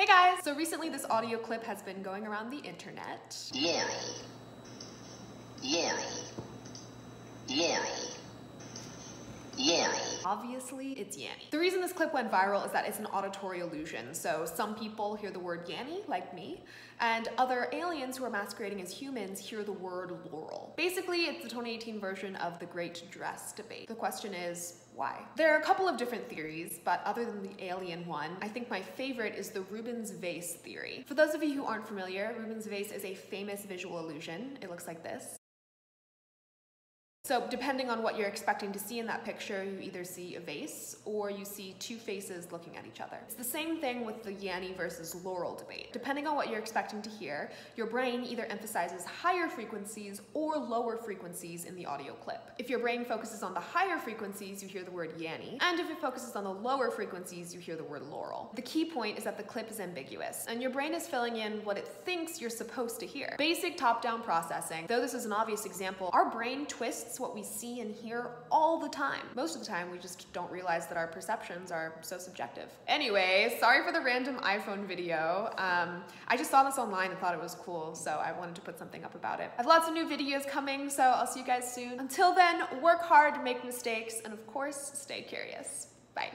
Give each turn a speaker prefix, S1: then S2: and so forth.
S1: Hey guys! So recently this audio clip has been going around the internet.
S2: Laurel. Laurel. Laurel. Laurel.
S1: Obviously, it's Yanny. The reason this clip went viral is that it's an auditory illusion. So some people hear the word Yanny, like me, and other aliens who are masquerading as humans hear the word Laurel. Basically, it's the 2018 version of the Great Dress debate. The question is, why? There are a couple of different theories, but other than the alien one, I think my favorite is the Rubin's vase theory. For those of you who aren't familiar, Rubin's vase is a famous visual illusion. It looks like this. So depending on what you're expecting to see in that picture, you either see a vase or you see two faces looking at each other. It's the same thing with the Yanny versus Laurel debate. Depending on what you're expecting to hear, your brain either emphasizes higher frequencies or lower frequencies in the audio clip. If your brain focuses on the higher frequencies, you hear the word Yanny, and if it focuses on the lower frequencies, you hear the word Laurel. The key point is that the clip is ambiguous, and your brain is filling in what it thinks you're supposed to hear. Basic top-down processing, though this is an obvious example, our brain twists what we see and hear all the time. Most of the time, we just don't realize that our perceptions are so subjective. Anyway, sorry for the random iPhone video. Um, I just saw this online and thought it was cool, so I wanted to put something up about it. I have lots of new videos coming, so I'll see you guys soon. Until then, work hard, make mistakes, and of course, stay curious. Bye.